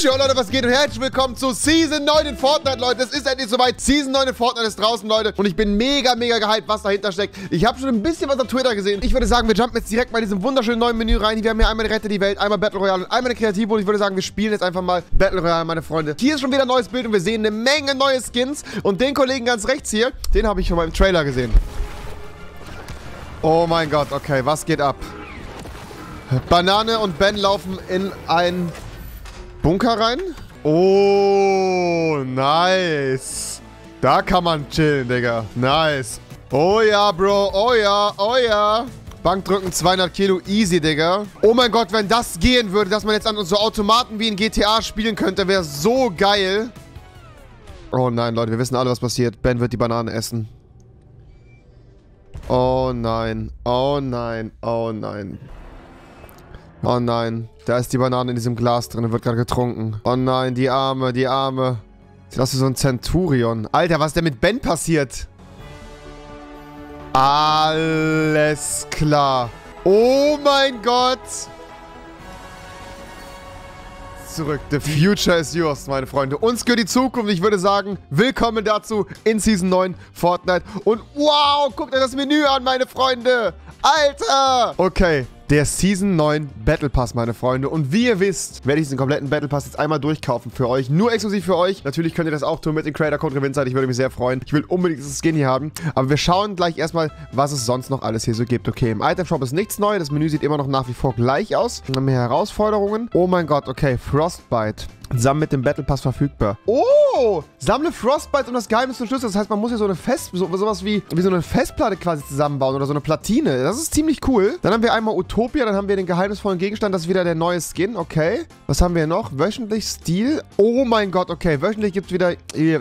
Yo Leute, was geht und herzlich willkommen zu Season 9 in Fortnite, Leute. Es ist endlich soweit. Season 9 in Fortnite ist draußen, Leute. Und ich bin mega, mega gehypt, was dahinter steckt. Ich habe schon ein bisschen was auf Twitter gesehen. Ich würde sagen, wir jumpen jetzt direkt mal in diesem wunderschönen neuen Menü rein. Wir haben hier einmal Rette die Welt, einmal Battle Royale und einmal eine Kreative. Und ich würde sagen, wir spielen jetzt einfach mal Battle Royale, meine Freunde. Hier ist schon wieder ein neues Bild und wir sehen eine Menge neue Skins. Und den Kollegen ganz rechts hier, den habe ich schon mal im Trailer gesehen. Oh mein Gott, okay, was geht ab? Banane und Ben laufen in ein Bunker rein. Oh, nice. Da kann man chillen, Digga. Nice. Oh ja, Bro. Oh ja, oh ja. Bank drücken 200 Kilo, easy, Digga. Oh mein Gott, wenn das gehen würde, dass man jetzt an so Automaten wie in GTA spielen könnte, wäre so geil. Oh nein, Leute, wir wissen alle, was passiert. Ben wird die Bananen essen. Oh nein, oh nein, oh nein. Oh nein, da ist die Banane in diesem Glas drin wird gerade getrunken. Oh nein, die Arme, die Arme. Sieht aus wie so ein Centurion. Alter, was ist denn mit Ben passiert? Alles klar. Oh mein Gott. Zurück. The future is yours, meine Freunde. Uns gehört die Zukunft. Ich würde sagen, willkommen dazu in Season 9 Fortnite. Und wow, guckt euch das Menü an, meine Freunde. Alter. Okay, der Season 9 Battle Pass, meine Freunde. Und wie ihr wisst, werde ich diesen kompletten Battle Pass jetzt einmal durchkaufen für euch. Nur exklusiv für euch. Natürlich könnt ihr das auch tun mit dem Creator Code Gewinnzeit. Ich würde mich sehr freuen. Ich will unbedingt dieses Skin hier haben. Aber wir schauen gleich erstmal, was es sonst noch alles hier so gibt. Okay, im Item Shop ist nichts neu. Das Menü sieht immer noch nach wie vor gleich aus. Dann haben wir Herausforderungen. Oh mein Gott, okay. Frostbite. Zusammen mit dem Battle Pass verfügbar. Oh! Sammle Frostbite und das Geheimnis zum Schlüssel. Das heißt, man muss hier so eine Fest... So, sowas wie, wie so eine Festplatte quasi zusammenbauen oder so eine Platine. Das ist ziemlich cool. Dann haben wir einmal Utopia. Dann haben wir den geheimnisvollen Gegenstand. Das ist wieder der neue Skin. Okay. Was haben wir noch? Wöchentlich Stil. Oh mein Gott, okay. Wöchentlich gibt es wieder...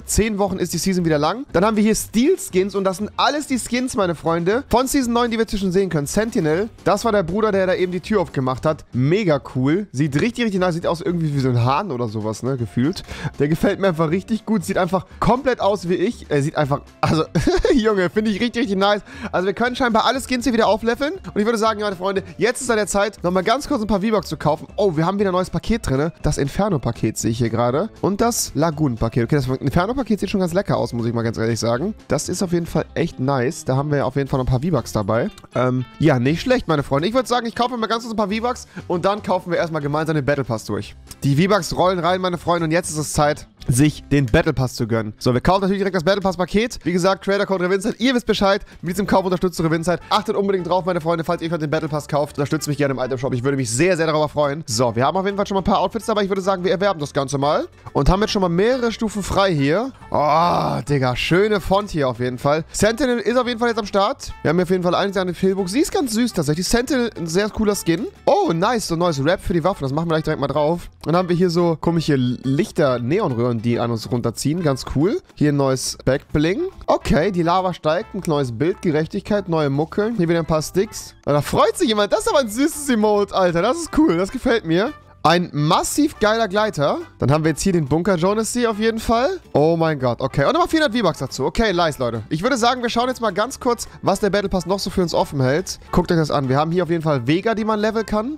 Zehn Wochen ist die Season wieder lang. Dann haben wir hier Stil-Skins. Und das sind alles die Skins, meine Freunde. Von Season 9, die wir zwischen sehen können. Sentinel. Das war der Bruder, der da eben die Tür aufgemacht hat. Mega cool. Sieht richtig, richtig nice. Sieht aus irgendwie wie so ein Hahn oder so sowas, ne, gefühlt. Der gefällt mir einfach richtig gut. Sieht einfach komplett aus wie ich. Er sieht einfach, also, Junge, finde ich richtig, richtig nice. Also wir können scheinbar alle Skins hier wieder aufleveln. Und ich würde sagen, meine Freunde, jetzt ist an der Zeit, nochmal ganz kurz ein paar V-Bucks zu kaufen. Oh, wir haben wieder ein neues Paket drin. Das Inferno-Paket sehe ich hier gerade. Und das Lagoon-Paket. Okay, das Inferno-Paket sieht schon ganz lecker aus, muss ich mal ganz ehrlich sagen. Das ist auf jeden Fall echt nice. Da haben wir auf jeden Fall noch ein paar V-Bucks dabei. Ähm, ja, nicht schlecht, meine Freunde. Ich würde sagen, ich kaufe mir ganz kurz ein paar V-Bucks und dann kaufen wir erstmal gemeinsam den Battle Pass durch. Die V-Bucks rollen rein, meine Freunde, und jetzt ist es Zeit, sich den Battle Pass zu gönnen. So, wir kaufen natürlich direkt das Battle Pass Paket. Wie gesagt, Creator Code Revinzeit. Ihr wisst Bescheid. Mit diesem Kauf unterstützt Revinzeit. Achtet unbedingt drauf, meine Freunde, falls ihr den Battle Pass kauft. Unterstützt mich gerne im Item Shop. Ich würde mich sehr, sehr darüber freuen. So, wir haben auf jeden Fall schon mal ein paar Outfits dabei. Ich würde sagen, wir erwerben das Ganze mal. Und haben jetzt schon mal mehrere Stufen frei hier. Oh, Digga, schöne Font hier auf jeden Fall. Sentinel ist auf jeden Fall jetzt am Start. Wir haben hier auf jeden Fall eine an den Fehlbuch. Sie ist ganz süß tatsächlich. Sentinel, ein sehr cooler Skin. Oh, nice. So ein neues Rap für die Waffen. Das machen wir gleich direkt mal drauf. Dann haben wir hier so komische Lichter, Neonröhren, die an uns runterziehen ziehen. Ganz cool. Hier ein neues Backbling. Okay, die Lava steigt. Ein neues Bild. Gerechtigkeit. Neue Muckeln. Hier wieder ein paar Sticks. Da freut sich jemand. Das ist aber ein süßes Emote, Alter. Das ist cool. Das gefällt mir. Ein massiv geiler Gleiter. Dann haben wir jetzt hier den Bunker Jonesy auf jeden Fall. Oh mein Gott, okay. Und nochmal 400 V-Bucks dazu. Okay, nice, Leute. Ich würde sagen, wir schauen jetzt mal ganz kurz, was der Battle Pass noch so für uns offen hält. Guckt euch das an. Wir haben hier auf jeden Fall Vega, die man leveln kann.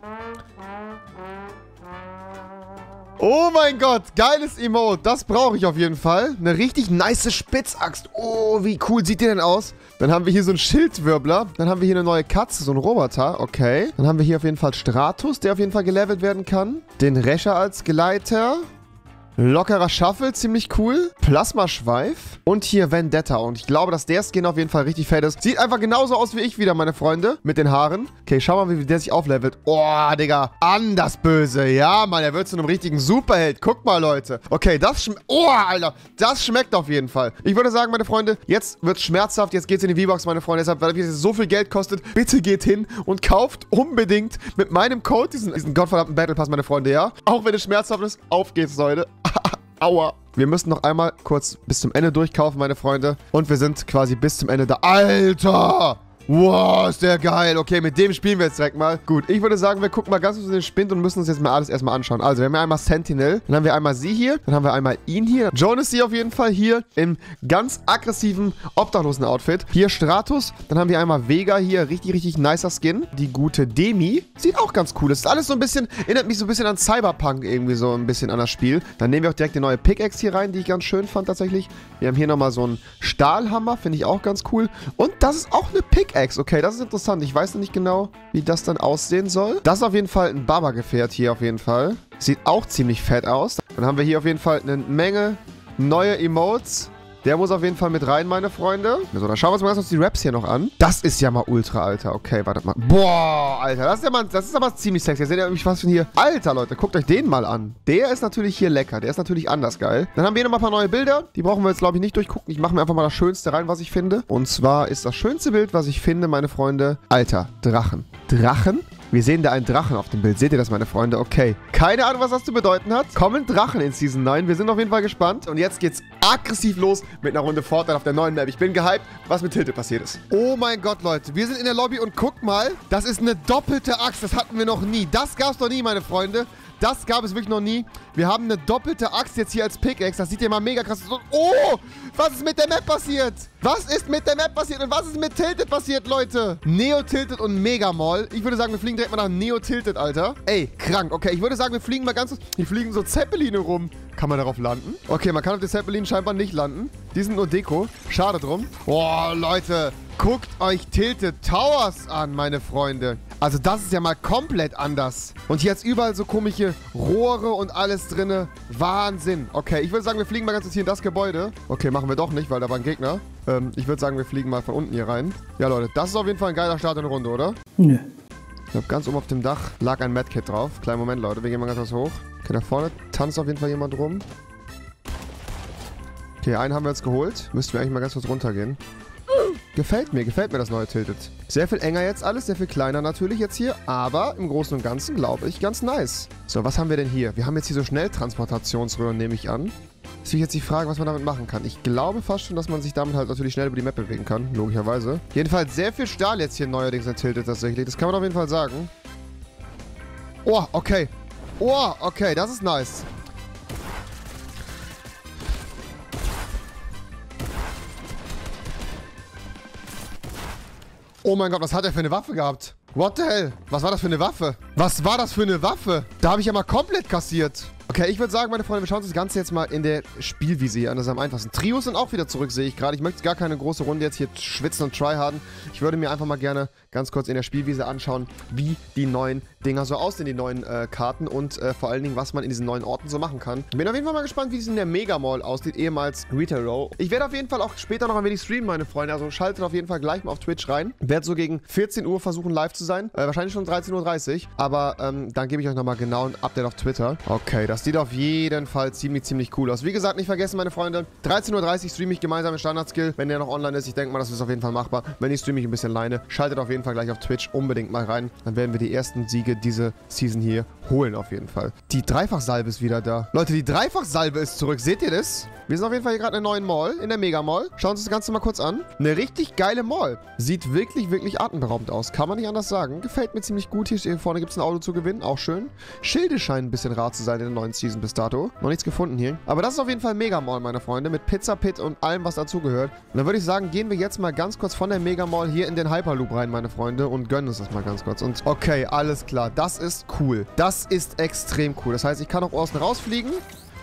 Oh mein Gott, geiles Emote. Das brauche ich auf jeden Fall. Eine richtig nice Spitzaxt. Oh, wie cool sieht die denn aus? Dann haben wir hier so einen Schildwirbler. Dann haben wir hier eine neue Katze, so einen Roboter. Okay. Dann haben wir hier auf jeden Fall Stratus, der auf jeden Fall gelevelt werden kann. Den Rescher als Geleiter. Lockerer Shuffle, ziemlich cool. Plasmaschweif. Und hier Vendetta. Und ich glaube, dass der Skin auf jeden Fall richtig fett ist. Sieht einfach genauso aus wie ich wieder, meine Freunde. Mit den Haaren. Okay, schau mal, wie der sich auflevelt. Oh, Digga. Anders böse. Ja, Mann, er wird zu einem richtigen Superheld. Guck mal, Leute. Okay, das schmeckt... Oh, Alter. Das schmeckt auf jeden Fall. Ich würde sagen, meine Freunde, jetzt wird es schmerzhaft. Jetzt geht es in die V-Box, meine Freunde. Deshalb, weil es so viel Geld kostet, bitte geht hin und kauft unbedingt mit meinem Code diesen, diesen gottverdammten Battle Pass, meine Freunde, ja? Auch wenn es schmerzhaft ist, auf geht's, Leute. Aua. Wir müssen noch einmal kurz bis zum Ende durchkaufen, meine Freunde. Und wir sind quasi bis zum Ende da. Alter! Wow, ist der geil. Okay, mit dem spielen wir jetzt direkt mal. Gut, ich würde sagen, wir gucken mal ganz kurz in den Spind und müssen uns jetzt mal alles erstmal anschauen. Also, wir haben ja einmal Sentinel, dann haben wir einmal sie hier, dann haben wir einmal ihn hier. Jonas sie auf jeden Fall hier im ganz aggressiven obdachlosen Outfit. Hier Stratus, dann haben wir einmal Vega hier, richtig, richtig nicer Skin. Die gute Demi, sieht auch ganz cool. Das ist alles so ein bisschen, erinnert mich so ein bisschen an Cyberpunk irgendwie so ein bisschen an das Spiel. Dann nehmen wir auch direkt die neue Pickaxe hier rein, die ich ganz schön fand tatsächlich. Wir haben hier nochmal so einen Stahlhammer, finde ich auch ganz cool. Und das ist auch eine Pickaxe. Okay, das ist interessant. Ich weiß noch nicht genau, wie das dann aussehen soll. Das ist auf jeden Fall ein Baba-Gefährt hier auf jeden Fall. Sieht auch ziemlich fett aus. Dann haben wir hier auf jeden Fall eine Menge neue Emotes. Der muss auf jeden Fall mit rein, meine Freunde. So, dann schauen wir uns mal ganz die Raps hier noch an. Das ist ja mal ultra, Alter. Okay, wartet mal. Boah, Alter. Das ist ja mal, das ist aber ziemlich sexy. Seht ihr nämlich was von hier? Alter, Leute, guckt euch den mal an. Der ist natürlich hier lecker. Der ist natürlich anders geil. Dann haben wir hier nochmal ein paar neue Bilder. Die brauchen wir jetzt, glaube ich, nicht durchgucken. Ich mache mir einfach mal das Schönste rein, was ich finde. Und zwar ist das schönste Bild, was ich finde, meine Freunde. Alter, Drachen. Drachen wir sehen da einen Drachen auf dem Bild. Seht ihr das, meine Freunde? Okay. Keine Ahnung, was das zu bedeuten hat. Kommen Drachen in Season 9. Wir sind auf jeden Fall gespannt. Und jetzt geht's aggressiv los mit einer Runde Fortnite auf der neuen Map. Ich bin gehypt, was mit Tilted passiert ist. Oh mein Gott, Leute. Wir sind in der Lobby und guck mal. Das ist eine doppelte Axt. Das hatten wir noch nie. Das gab's noch nie, meine Freunde. Das gab es wirklich noch nie. Wir haben eine doppelte Axt jetzt hier als Pickaxe. Das sieht ja mal mega krass aus. Oh, was ist mit der Map passiert? Was ist mit der Map passiert und was ist mit Tilted passiert, Leute? Neo Tilted und Mega Mall. Ich würde sagen, wir fliegen direkt mal nach Neo Tilted, Alter. Ey, krank. Okay, ich würde sagen, wir fliegen mal ganz... Die fliegen so Zeppeline rum. Kann man darauf landen? Okay, man kann auf den Zeppelin scheinbar nicht landen. Die sind nur Deko. Schade drum. Boah, Leute. Guckt euch Tilted Towers an, meine Freunde. Also das ist ja mal komplett anders. Und hier hat überall so komische Rohre und alles drinne. Wahnsinn. Okay, ich würde sagen, wir fliegen mal ganz kurz hier in das Gebäude. Okay, machen wir doch nicht, weil da war ein Gegner. Ähm, ich würde sagen, wir fliegen mal von unten hier rein. Ja, Leute, das ist auf jeden Fall ein geiler Start in der Runde, oder? Nö. Ich glaube, ganz oben auf dem Dach lag ein Medkit drauf. Kleinen Moment, Leute, wir gehen mal ganz kurz hoch. Okay, da vorne tanzt auf jeden Fall jemand rum. Okay, einen haben wir jetzt geholt. Müssten wir eigentlich mal ganz kurz runtergehen. Gefällt mir, gefällt mir das neue Tilted. Sehr viel enger jetzt alles, sehr viel kleiner natürlich jetzt hier, aber im Großen und Ganzen glaube ich ganz nice. So, was haben wir denn hier? Wir haben jetzt hier so Schnelltransportationsröhren, nehme ich an. Ist jetzt die Frage, was man damit machen kann. Ich glaube fast schon, dass man sich damit halt natürlich schnell über die Map bewegen kann, logischerweise. Jedenfalls sehr viel Stahl jetzt hier neuerdings in Tilted tatsächlich. Das kann man auf jeden Fall sagen. Oh, okay. Oh, okay, das ist nice. Oh mein Gott, was hat er für eine Waffe gehabt? What the hell? Was war das für eine Waffe? Was war das für eine Waffe? Da habe ich ja mal komplett kassiert. Okay, ich würde sagen, meine Freunde, wir schauen uns das Ganze jetzt mal in der Spielwiese hier an. Das ist am einfachsten. Trios sind auch wieder zurück, sehe ich gerade. Ich möchte gar keine große Runde jetzt hier schwitzen und tryharden. Ich würde mir einfach mal gerne ganz kurz in der Spielwiese anschauen, wie die neuen Dinger so aussehen, die neuen äh, Karten und äh, vor allen Dingen, was man in diesen neuen Orten so machen kann. Bin auf jeden Fall mal gespannt, wie es in der Mega Mall aussieht, ehemals Retail Row. Ich werde auf jeden Fall auch später noch ein wenig streamen, meine Freunde. Also schaltet auf jeden Fall gleich mal auf Twitch rein. Werde so gegen 14 Uhr versuchen, live zu sein. Äh, wahrscheinlich schon 13.30 Uhr. Aber ähm, dann gebe ich euch nochmal genau ein Update auf Twitter. Okay, das sieht auf jeden Fall ziemlich, ziemlich cool aus. Wie gesagt, nicht vergessen, meine Freunde, 13.30 Uhr streame ich gemeinsam mit Standard-Skill. Wenn der noch online ist, ich denke mal, das ist auf jeden Fall machbar. Wenn nicht, streame ich ein bisschen alleine. Schaltet auf jeden Fall gleich auf Twitch unbedingt mal rein. Dann werden wir die ersten Siege diese Season hier holen auf jeden Fall. Die Dreifachsalbe ist wieder da. Leute, die Dreifachsalbe ist zurück. Seht ihr das? Wir sind auf jeden Fall hier gerade in einer neuen Mall, in der Mega Mall. Schauen uns das Ganze mal kurz an. Eine richtig geile Mall. Sieht wirklich, wirklich atemberaubend aus. Kann man nicht anders sagen. Gefällt mir ziemlich gut. Hier vorne gibt es ein Auto zu gewinnen. Auch schön. Schilde scheinen ein bisschen rar zu sein in der neuen Season bis dato. Noch nichts gefunden hier. Aber das ist auf jeden Fall Mega Mall, meine Freunde. Mit Pizza Pit und allem, was dazugehört. Und dann würde ich sagen, gehen wir jetzt mal ganz kurz von der Mega Mall hier in den Hyperloop rein, meine Freunde. Und gönnen uns das mal ganz kurz. Und okay, alles klar. Das ist cool. Das ist extrem cool. Das heißt, ich kann auch außen rausfliegen.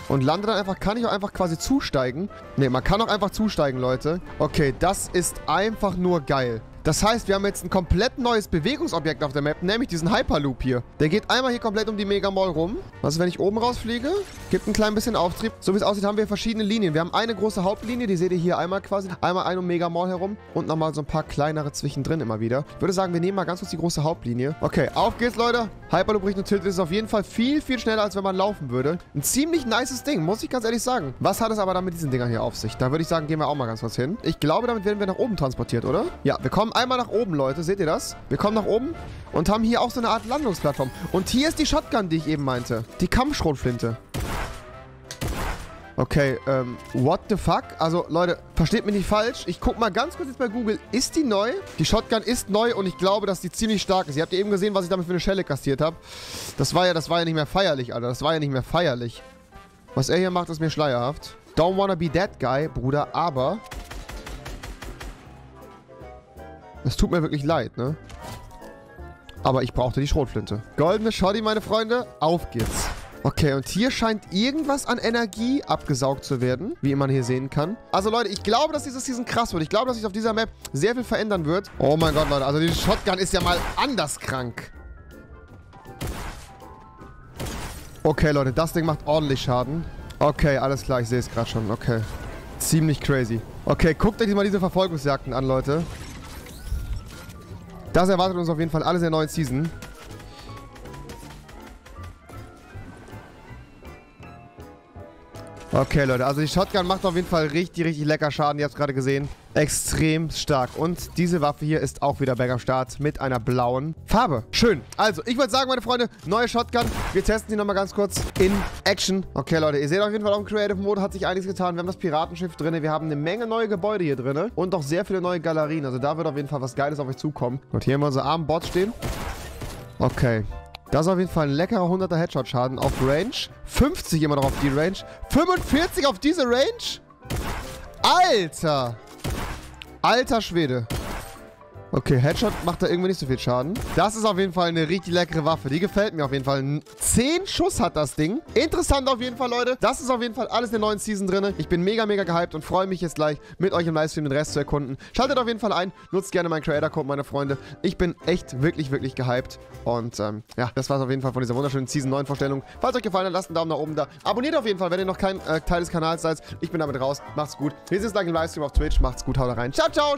Und lande dann einfach, kann ich auch einfach quasi zusteigen. Ne, man kann auch einfach zusteigen, Leute. Okay, das ist einfach nur geil. Das heißt, wir haben jetzt ein komplett neues Bewegungsobjekt auf der Map, nämlich diesen Hyperloop hier. Der geht einmal hier komplett um die Mega Mall rum. Was ist, wenn ich oben rausfliege? Gibt ein klein bisschen Auftrieb. So wie es aussieht, haben wir verschiedene Linien. Wir haben eine große Hauptlinie, die seht ihr hier einmal quasi. Einmal ein um Mega Mall herum und nochmal so ein paar kleinere zwischendrin immer wieder. Ich würde sagen, wir nehmen mal ganz kurz die große Hauptlinie. Okay, auf geht's, Leute. Hyperloop Richtung Tilt ist auf jeden Fall viel, viel schneller, als wenn man laufen würde. Ein ziemlich nices Ding, muss ich ganz ehrlich sagen. Was hat es aber dann mit diesen Dingern hier auf sich? Da würde ich sagen, gehen wir auch mal ganz kurz hin. Ich glaube, damit werden wir nach oben transportiert, oder? Ja, wir kommen einmal nach oben, Leute. Seht ihr das? Wir kommen nach oben und haben hier auch so eine Art Landungsplattform. Und hier ist die Shotgun, die ich eben meinte. Die Kampfschrotflinte. Okay, ähm, what the fuck? Also, Leute, versteht mich nicht falsch. Ich guck mal ganz kurz jetzt bei Google. Ist die neu? Die Shotgun ist neu und ich glaube, dass die ziemlich stark ist. Ihr habt ja eben gesehen, was ich damit für eine Schelle kastiert habe. Das war ja, das war ja nicht mehr feierlich, Alter. Das war ja nicht mehr feierlich. Was er hier macht, ist mir schleierhaft. Don't wanna be that guy, Bruder, aber... Es tut mir wirklich leid, ne? Aber ich brauchte die Schrotflinte. Goldene Shoddy, meine Freunde. Auf geht's. Okay, und hier scheint irgendwas an Energie abgesaugt zu werden, wie man hier sehen kann. Also Leute, ich glaube, dass dieses Season krass wird. Ich glaube, dass sich auf dieser Map sehr viel verändern wird. Oh mein Gott, Leute, also die Shotgun ist ja mal anders krank. Okay, Leute, das Ding macht ordentlich Schaden. Okay, alles klar, ich sehe es gerade schon. Okay. Ziemlich crazy. Okay, guckt euch mal diese Verfolgungsjagden an, Leute. Das erwartet uns auf jeden Fall alles in der neuen Season. Okay, Leute, also die Shotgun macht auf jeden Fall richtig, richtig lecker Schaden. Ihr habt es gerade gesehen. Extrem stark. Und diese Waffe hier ist auch wieder back am Start mit einer blauen Farbe. Schön. Also, ich würde sagen, meine Freunde, neue Shotgun. Wir testen sie nochmal ganz kurz in Action. Okay, Leute, ihr seht auf jeden Fall, auf dem Creative Mode hat sich einiges getan. Wir haben das Piratenschiff drin. Wir haben eine Menge neue Gebäude hier drin. Und auch sehr viele neue Galerien. Also da wird auf jeden Fall was Geiles auf euch zukommen. Und hier haben wir unsere armen Bots stehen. Okay. Das ist auf jeden Fall ein leckerer 100er Headshot-Schaden auf Range. 50 immer noch auf die Range. 45 auf diese Range? Alter! Alter Schwede. Okay, Headshot macht da irgendwie nicht so viel Schaden. Das ist auf jeden Fall eine richtig leckere Waffe. Die gefällt mir auf jeden Fall. Zehn Schuss hat das Ding. Interessant auf jeden Fall, Leute. Das ist auf jeden Fall alles in der neuen Season drin. Ich bin mega, mega gehypt und freue mich jetzt gleich, mit euch im Livestream den Rest zu erkunden. Schaltet auf jeden Fall ein. Nutzt gerne meinen Creator-Code, meine Freunde. Ich bin echt wirklich, wirklich gehypt. Und ähm, ja, das war es auf jeden Fall von dieser wunderschönen Season 9 Vorstellung. Falls euch gefallen hat, lasst einen Daumen nach oben da. Abonniert auf jeden Fall, wenn ihr noch kein äh, Teil des Kanals seid. Ich bin damit raus. Macht's gut. Wir sehen uns gleich im Livestream auf Twitch. Macht's gut. Haut rein. Ciao, ciao.